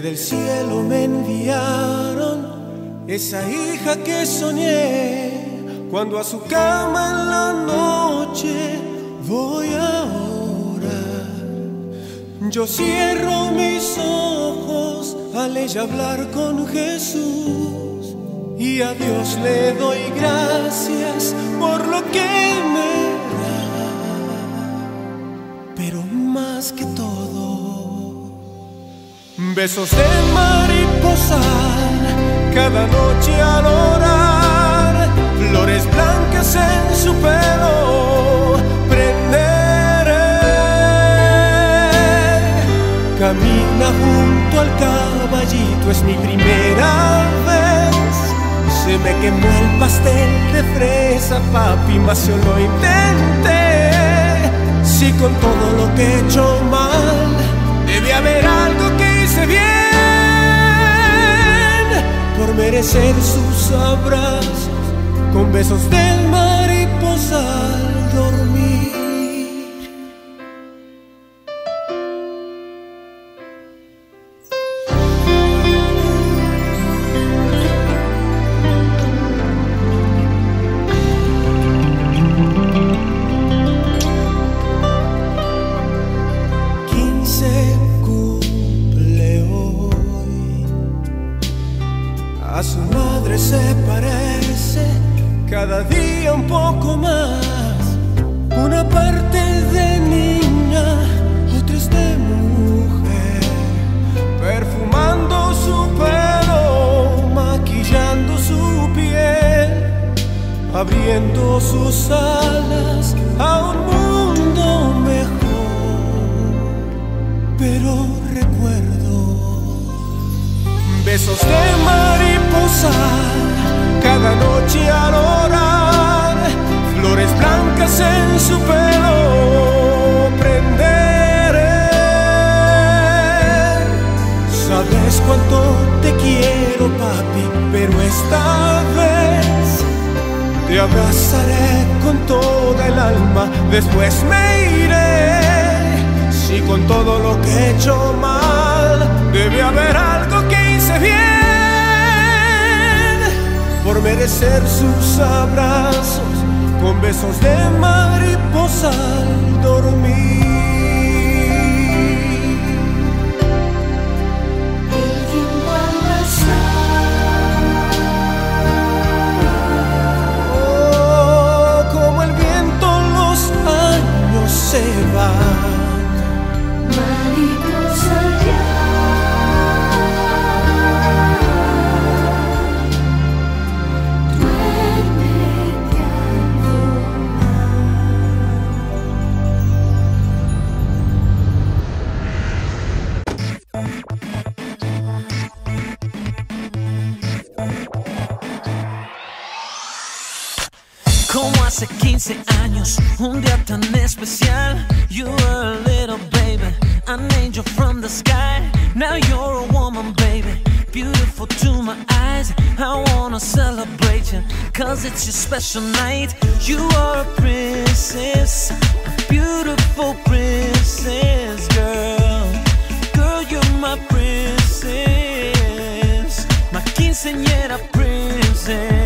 del cielo me enviaron, esa hija que soñé cuando a su cama en la noche voy a orar. Yo cierro mis ojos al ella hablar con Jesús y a Dios le doy gracias por lo que me da. Pero más que todo, besos de mariposa cada noche al orar, flores blancas en su pelo prenderé. Camina junto al caballito, es mi primera vez. Se me quemó el pastel de fresa, papi, mas yo lo intenté. Si con todo lo que he hecho mal, debe haber algo que hice bien por merecer sus abrazos con besos de mariposa un poco más. Una parte de niña, otra es de mujer. Perfumando su pelo, maquillando su piel, abriendo sus alas a un mundo mejor. Pero recuerdo besos de mariposa cada noche al blancas en su pelo prenderé. Sabes cuánto te quiero, papi, pero esta vez te abrazaré con toda el alma, después me iré. Si con todo lo que he hecho mal, debe haber algo que hice bien por merecer sus abrazos con besos de mariposa Como hace 15 años, un día tan especial. You were a little baby, an angel from the sky. Now you're a woman, baby, beautiful to my eyes. I wanna celebrate you, cause it's your special night. You are a princess, a beautiful princess, girl. Girl, you're my princess, my quinceañera princess.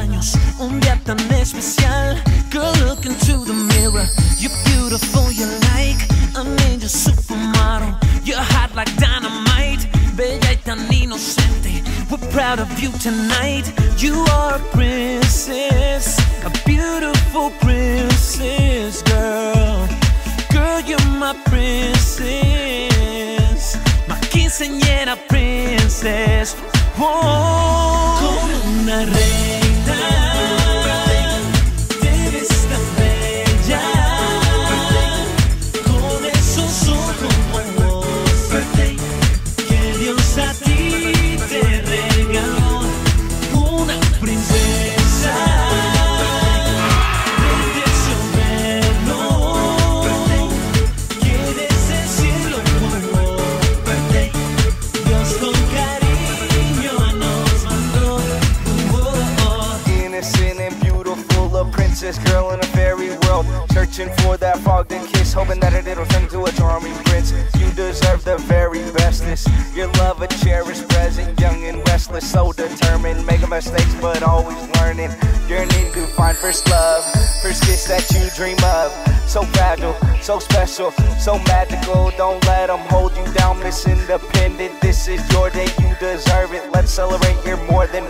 Años, un día tan especial. Girl, look into the mirror. You're beautiful, you're like an angel supermodel. You're hot like dynamite, bella y tan inocente. We're proud of you tonight. You are a princess, a beautiful princess, girl. Girl, you're my princess, my quinceañera princess. Oh, como una reina, world. Searching for that fog to kiss, hoping that it'll turn into a charming prince. You deserve the very bestest. Your love a cherished present, young and restless, so determined, making mistakes but always learning. Yearning to find first love, first kiss that you dream of. So fragile, so special, so magical. Don't let them hold you down, Miss Independent. This is your day, you deserve it. Let's celebrate, you're more than